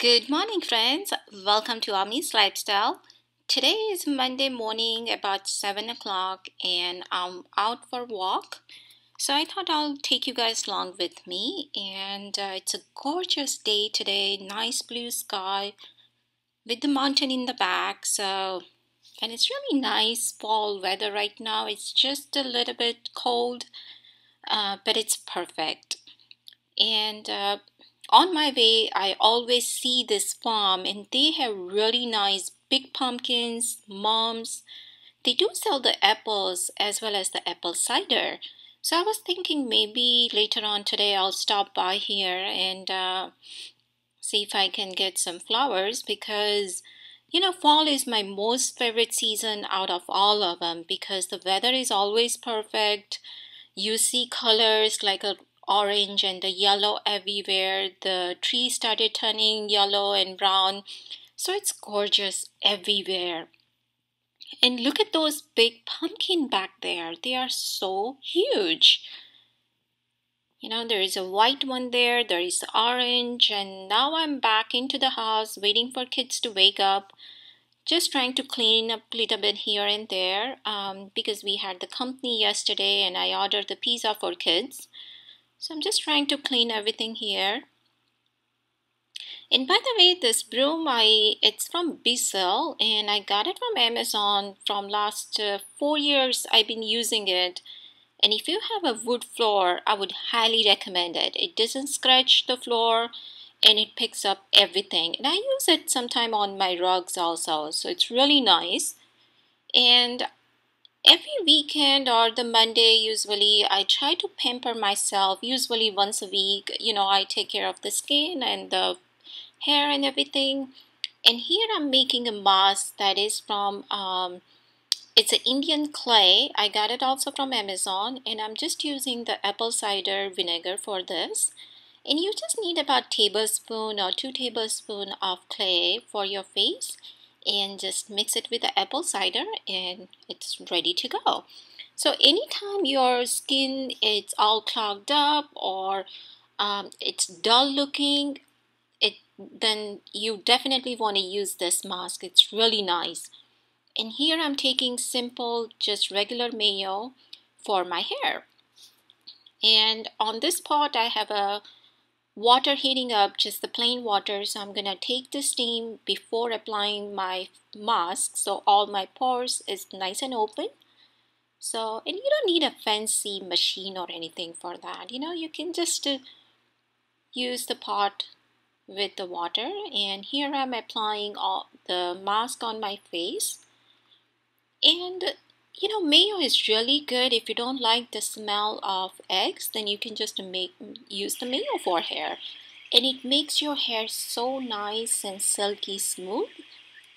Good morning, friends. Welcome to Ami's Lifestyle. Today is Monday morning, about 7 o'clock, and I'm out for a walk. So I thought I'll take you guys along with me. And uh, it's a gorgeous day today, nice blue sky with the mountain in the back. So, and it's really nice fall weather right now. It's just a little bit cold, uh, but it's perfect. And uh, on my way, I always see this farm and they have really nice big pumpkins, mums. They do sell the apples as well as the apple cider. So I was thinking maybe later on today I'll stop by here and uh, see if I can get some flowers because you know fall is my most favorite season out of all of them because the weather is always perfect. You see colors like a orange and the yellow everywhere. The tree started turning yellow and brown. So it's gorgeous everywhere. And look at those big pumpkin back there. They are so huge. You know, there is a white one there, there is orange, and now I'm back into the house waiting for kids to wake up. Just trying to clean up a little bit here and there um, because we had the company yesterday and I ordered the pizza for kids. So I'm just trying to clean everything here. And by the way, this broom, I it's from Bissell and I got it from Amazon from last uh, four years. I've been using it. And if you have a wood floor, I would highly recommend it. It doesn't scratch the floor and it picks up everything. And I use it sometime on my rugs also. So it's really nice. And every weekend or the Monday usually I try to pamper myself usually once a week you know I take care of the skin and the hair and everything. And here I'm making a mask that is from um, it's an Indian clay. I got it also from Amazon and I'm just using the apple cider vinegar for this. And you just need about tablespoon or two tablespoon of clay for your face and just mix it with the apple cider and it's ready to go. So anytime your skin it's all clogged up or um, it's dull looking, it then you definitely want to use this mask. It's really nice. And here I'm taking simple, just regular mayo for my hair. And on this pot I have a water heating up just the plain water. So I'm gonna take the steam before applying my mask. So all my pores is nice and open. So and you don't need a fancy machine or anything for that. You know you can just uh, use the pot with the water. And here I'm applying all the mask on my face. And you know mayo is really good. If you don't like the smell of eggs then you can just make use the mayo for hair. And it makes your hair so nice and silky smooth.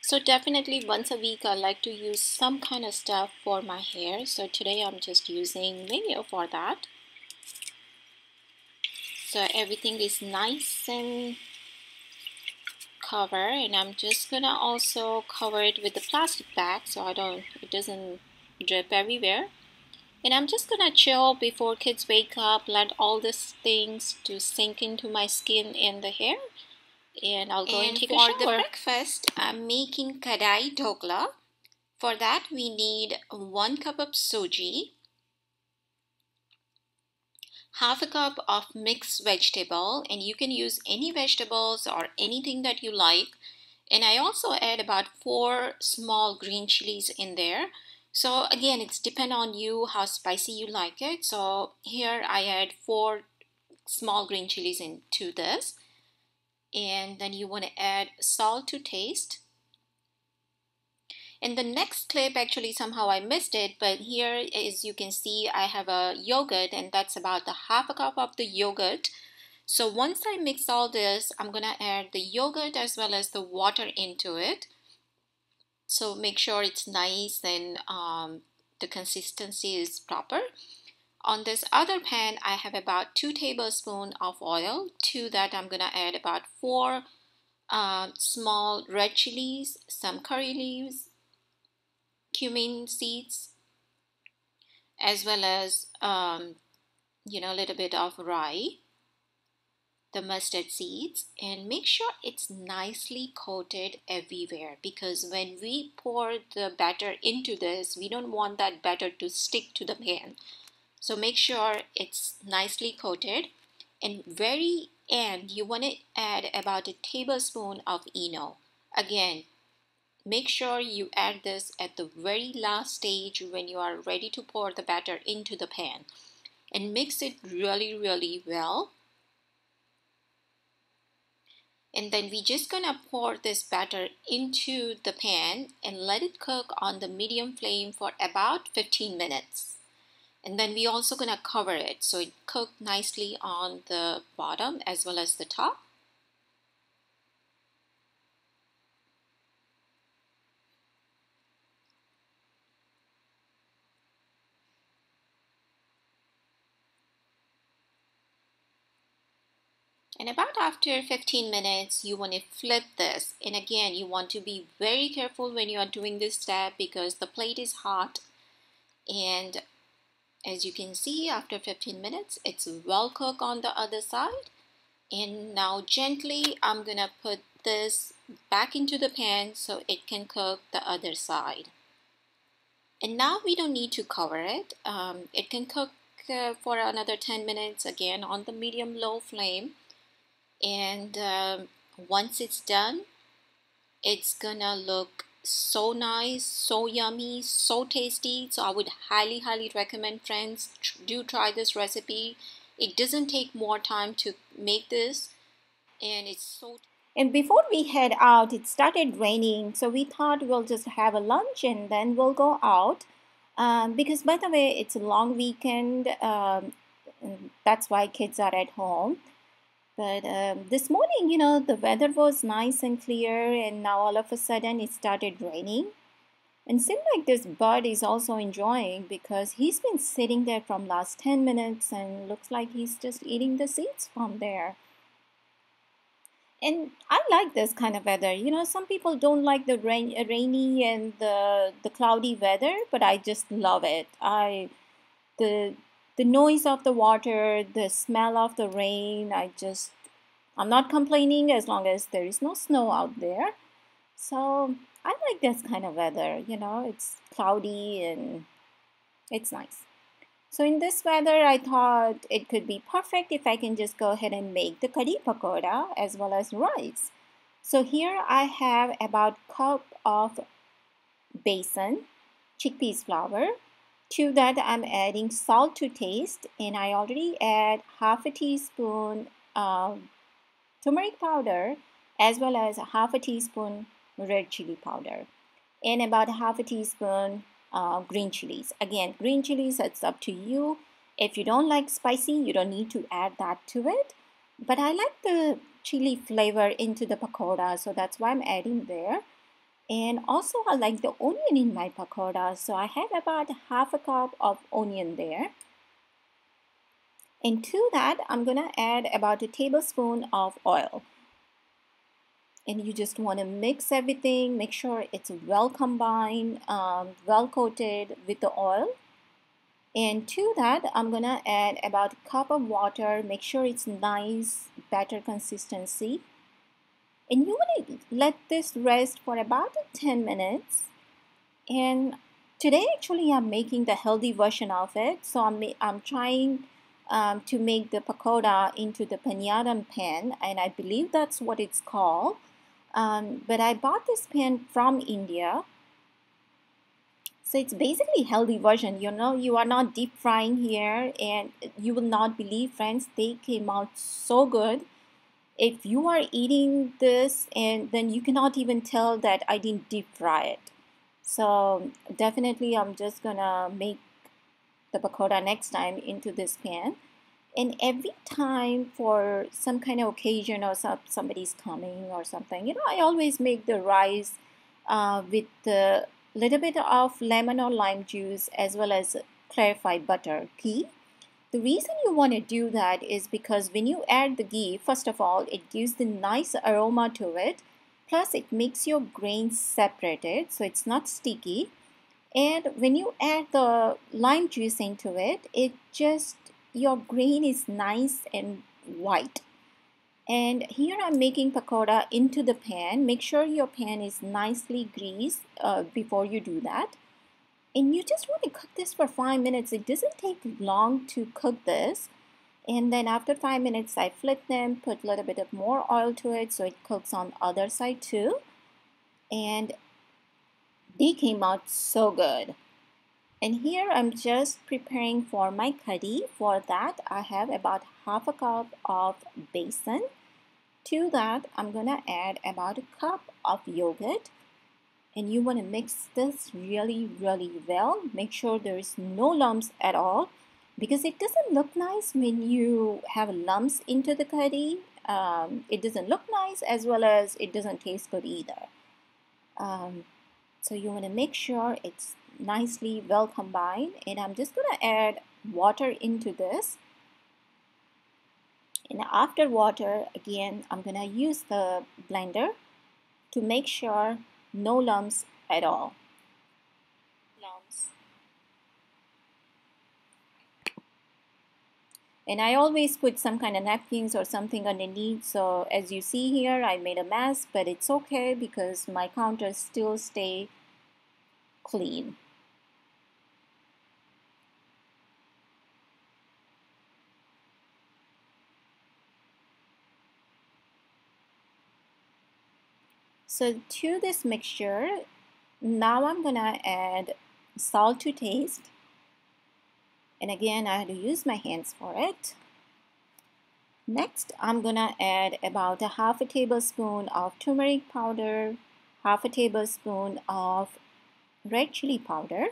So definitely once a week I like to use some kind of stuff for my hair. So today I'm just using mayo for that. So everything is nice and cover and I'm just gonna also cover it with the plastic bag so I don't it doesn't drip everywhere and I'm just gonna chill before kids wake up let all these things to sink into my skin and the hair. And I'll go and, and take a shower. the breakfast I'm making kadai dhokla. For that we need one cup of suji half a cup of mixed vegetable and you can use any vegetables or anything that you like. And I also add about four small green chilies in there so again, it's depend on you how spicy you like it. So here I add four small green chilies into this. And then you want to add salt to taste. In the next clip, actually somehow I missed it, but here as you can see, I have a yogurt and that's about a half a cup of the yogurt. So once I mix all this, I'm gonna add the yogurt as well as the water into it. So make sure it's nice and um, the consistency is proper. On this other pan, I have about 2 tablespoons of oil. To that, I'm going to add about 4 uh, small red chilies, some curry leaves, cumin seeds, as well as, um, you know, a little bit of rai. The mustard seeds and make sure it's nicely coated everywhere because when we pour the batter into this we don't want that batter to stick to the pan. So make sure it's nicely coated and very end you want to add about a tablespoon of Eno. Again make sure you add this at the very last stage when you are ready to pour the batter into the pan and mix it really really well and then we're just gonna pour this batter into the pan and let it cook on the medium flame for about 15 minutes. And then we're also gonna cover it so it cooked nicely on the bottom as well as the top And about after 15 minutes, you want to flip this. And again, you want to be very careful when you are doing this step because the plate is hot. And as you can see, after 15 minutes, it's well cooked on the other side. And now gently, I'm going to put this back into the pan so it can cook the other side. And now we don't need to cover it. Um, it can cook uh, for another 10 minutes again on the medium low flame and um, once it's done it's gonna look so nice so yummy so tasty. So i would highly highly recommend friends do try this recipe. It doesn't take more time to make this and it's so and before we head out it started raining so we thought we'll just have a lunch and then we'll go out. Um, because by the way it's a long weekend um, that's why kids are at home but um, this morning, you know, the weather was nice and clear, and now all of a sudden it started raining. And seems like this bird is also enjoying because he's been sitting there from last 10 minutes and looks like he's just eating the seeds from there. And I like this kind of weather. You know, some people don't like the rain, rainy and the the cloudy weather, but I just love it. I the the noise of the water, the smell of the rain, I just, I'm not complaining as long as there is no snow out there. So I like this kind of weather, you know, it's cloudy and it's nice. So in this weather, I thought it could be perfect if I can just go ahead and make the kadhi pakoda as well as rice. So here I have about cup of besan, chickpeas flour, to that, I'm adding salt to taste, and I already add half a teaspoon of turmeric powder as well as half a teaspoon red chili powder and about half a teaspoon uh, green chilies. Again, green chilies, it's up to you. If you don't like spicy, you don't need to add that to it. But I like the chili flavor into the pakoda, so that's why I'm adding there. And also I like the onion in my pakoda. So I have about half a cup of onion there. And to that, I'm going to add about a tablespoon of oil. And you just want to mix everything, make sure it's well combined, um, well coated with the oil. And to that, I'm going to add about a cup of water, make sure it's nice, batter consistency and you want to let this rest for about 10 minutes. And today actually I'm making the healthy version of it. So I'm, I'm trying um, to make the pakoda into the panyadam pan and I believe that's what it's called. Um, but I bought this pan from India. So it's basically healthy version you know you are not deep frying here and you will not believe friends they came out so good if you are eating this and then you cannot even tell that I didn't deep fry it. So definitely I'm just gonna make the pakoda next time into this pan. And every time for some kind of occasion or some, somebody's coming or something, you know, I always make the rice uh, with a little bit of lemon or lime juice as well as clarified butter, ghee the reason you want to do that is because when you add the ghee, first of all, it gives the nice aroma to it. Plus, it makes your grains separated, so it's not sticky. And when you add the lime juice into it, it just, your grain is nice and white. and here I'm making pakoda into the pan make sure your pan is nicely greased uh, before you do that and you just want to cook this for five minutes. It doesn't take long to cook this. And then after five minutes I flip them put a little bit of more oil to it so it cooks on other side too. And they came out so good. And here I'm just preparing for my curry. For that I have about half a cup of besan to that I'm gonna add about a cup of yogurt and you want to mix this really really well make sure there is no lumps at all because it doesn't look nice when you have lumps into the curry. Um, it doesn't look nice as well as it doesn't taste good either. Um, so you want to make sure it's nicely well combined and I'm just going to add water into this. And after water again I'm going to use the blender to make sure no lumps at all. Lumps. And I always put some kind of napkins or something underneath so as you see here I made a mess but it's okay because my counters still stay clean So to this mixture, now I'm gonna add salt to taste. And again, I had to use my hands for it. Next, I'm gonna add about a half a tablespoon of turmeric powder, half a tablespoon of red chili powder.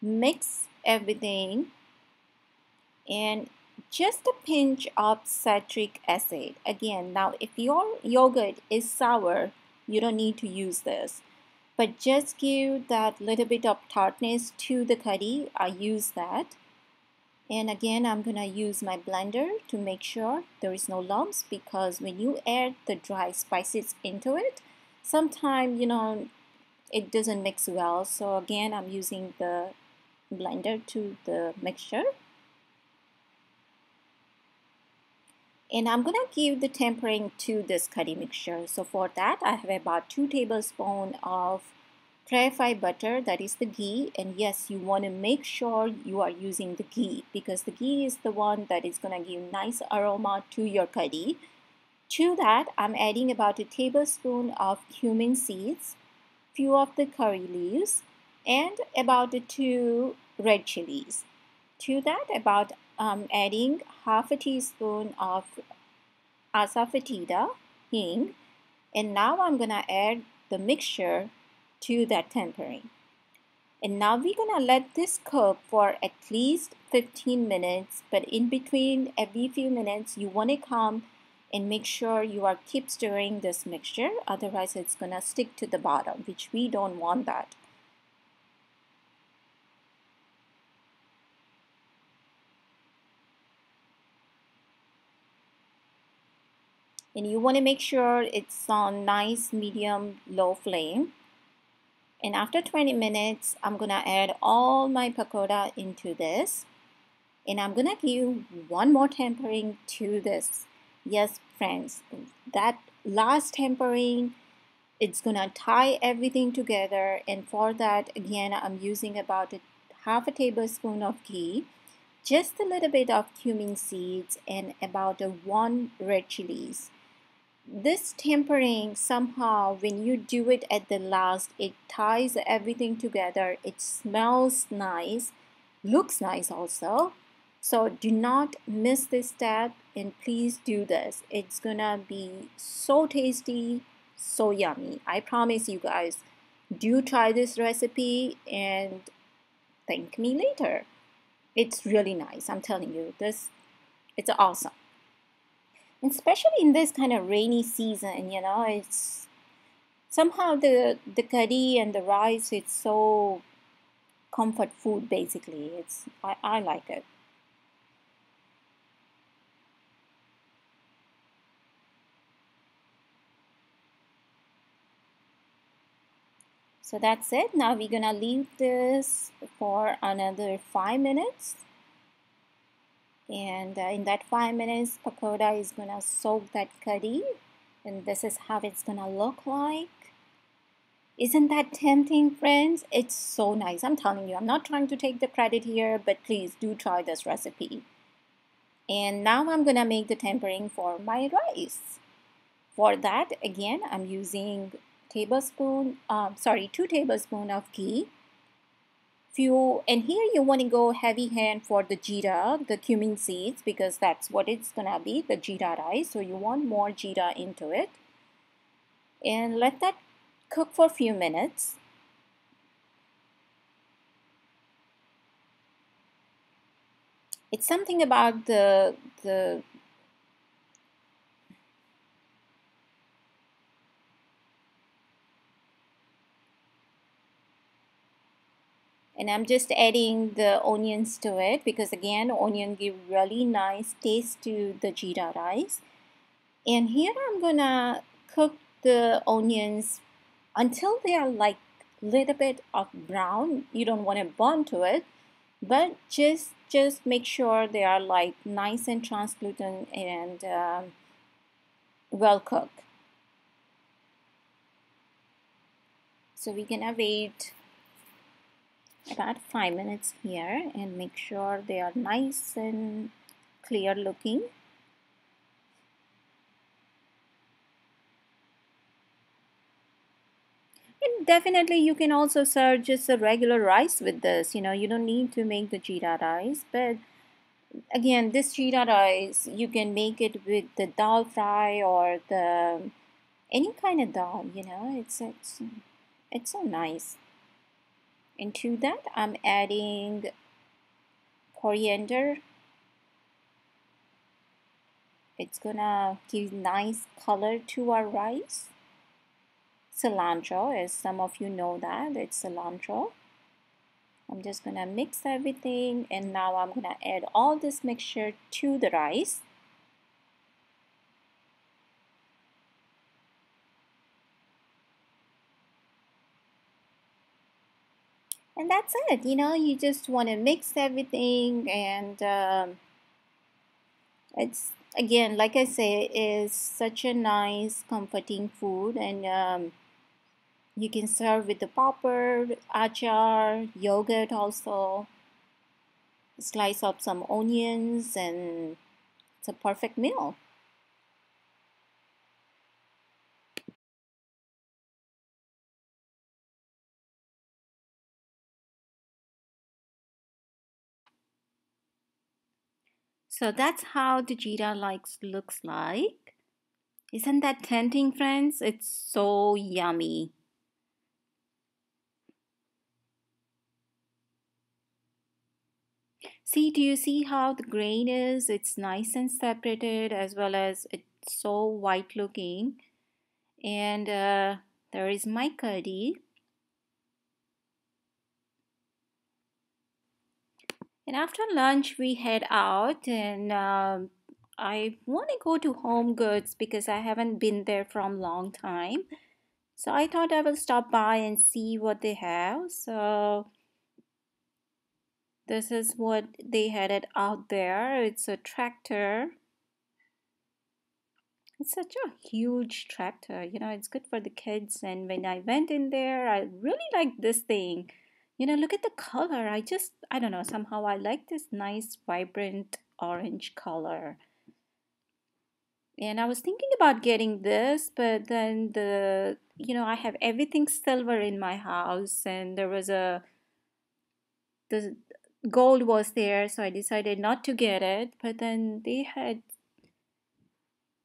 Mix everything and just a pinch of citric acid. Again, now if your yogurt is sour, you don't need to use this. But just give that little bit of tartness to the curry. I use that. And again I'm gonna use my blender to make sure there is no lumps because when you add the dry spices into it sometimes you know it doesn't mix well. So again I'm using the blender to the mixture and I'm gonna give the tempering to this curry mixture. So for that I have about two tablespoons of clarified butter that is the ghee. And yes you want to make sure you are using the ghee because the ghee is the one that is gonna give nice aroma to your curry. To that I'm adding about a tablespoon of cumin seeds few of the curry leaves and about two red chilies. To that about um, adding half a teaspoon of asafoetida hing and now I'm gonna add the mixture to that tempering. And now we're gonna let this cook for at least 15 minutes but in between every few minutes you want to come and make sure you are keep stirring this mixture otherwise it's gonna stick to the bottom which we don't want that and you want to make sure it's on nice medium low flame. And after 20 minutes I'm gonna add all my pakoda into this. And I'm gonna give one more tempering to this. Yes friends that last tempering it's gonna tie everything together. And for that again I'm using about a half a tablespoon of ghee just a little bit of cumin seeds and about a one red chilies this tempering somehow when you do it at the last it ties everything together. It smells nice looks nice also. So do not miss this step and please do this. It's gonna be so tasty so yummy. I promise you guys do try this recipe and thank me later. It's really nice I'm telling you. This it's awesome especially in this kind of rainy season you know it's somehow the the curry and the rice it's so comfort food basically. It's I, I like it. So that's it. Now we're gonna leave this for another five minutes and uh, in that five minutes pakoda is gonna soak that curry and this is how it's gonna look like. Isn't that tempting friends? It's so nice. I'm telling you i'm not trying to take the credit here but please do try this recipe. And now i'm gonna make the tempering for my rice. For that again i'm using tablespoon um, sorry two tablespoon of ghee and here you want to go heavy hand for the jeera the cumin seeds because that's what it's gonna be the jeera rice. So you want more jeera into it. And let that cook for a few minutes. It's something about the the and I'm just adding the onions to it because again onion give really nice taste to the jeera rice. And here I'm gonna cook the onions until they are like little bit of brown. You don't want to burn to it but just just make sure they are like nice and translucent and um, well cooked. So we're gonna wait about five minutes here and make sure they are nice and clear looking. And definitely you can also serve just a regular rice with this you know you don't need to make the jeera rice but again this jeera rice you can make it with the dal fry or the any kind of dal you know it's it's it's so nice into that. I'm adding coriander. It's gonna give nice color to our rice. Cilantro as some of you know that it's cilantro. I'm just gonna mix everything and now I'm gonna add all this mixture to the rice and that's it you know you just want to mix everything and um, it's again like I say is such a nice comforting food and um, you can serve with the popper, achar, yogurt also slice up some onions and it's a perfect meal So that's how the jeera likes looks like. Isn't that tempting, friends? It's so yummy. See, do you see how the grain is? It's nice and separated as well as it's so white looking. And uh, there is my curry. And after lunch, we head out, and um, I want to go to Home Goods because I haven't been there from a long time. So I thought I will stop by and see what they have. So this is what they had it out there. It's a tractor. It's such a huge tractor. You know, it's good for the kids. And when I went in there, I really liked this thing you know look at the color. I just i don't know somehow i like this nice vibrant orange color. And i was thinking about getting this but then the you know i have everything silver in my house and there was a the gold was there so i decided not to get it. But then they had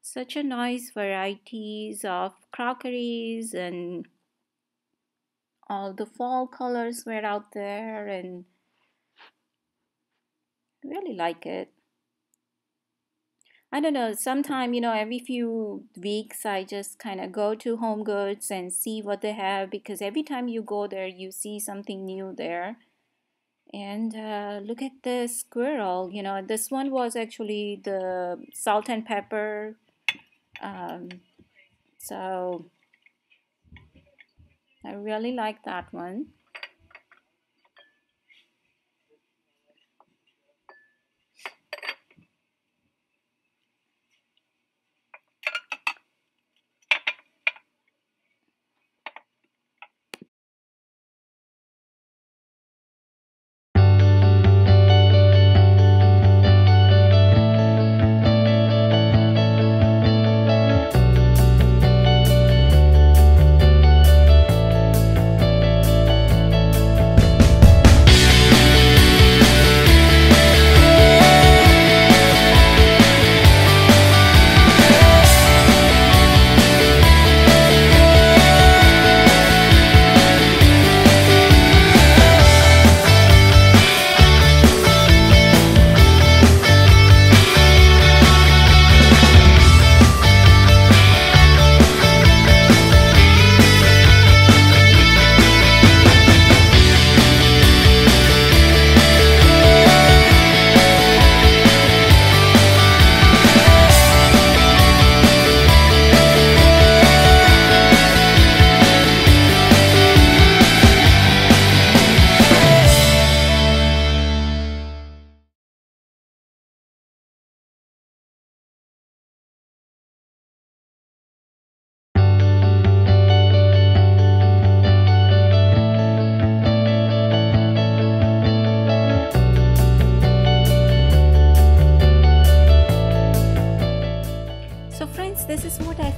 such a nice varieties of crockeries and all the fall colors were out there and I really like it. I don't know, sometime, you know, every few weeks I just kind of go to Home Goods and see what they have because every time you go there, you see something new there. And uh, look at the squirrel, you know, this one was actually the salt and pepper. Um, so I really like that one.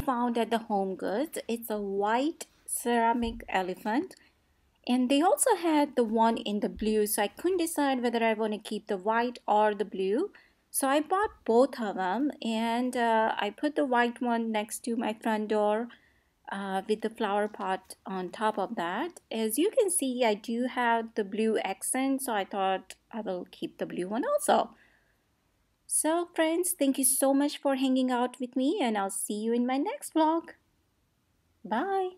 Found at the Home Goods. It's a white ceramic elephant. And they also had the one in the blue, so I couldn't decide whether I want to keep the white or the blue. So I bought both of them and uh, I put the white one next to my front door uh, with the flower pot on top of that. As you can see, I do have the blue accent, so I thought I will keep the blue one also. So friends, thank you so much for hanging out with me and I'll see you in my next vlog. Bye.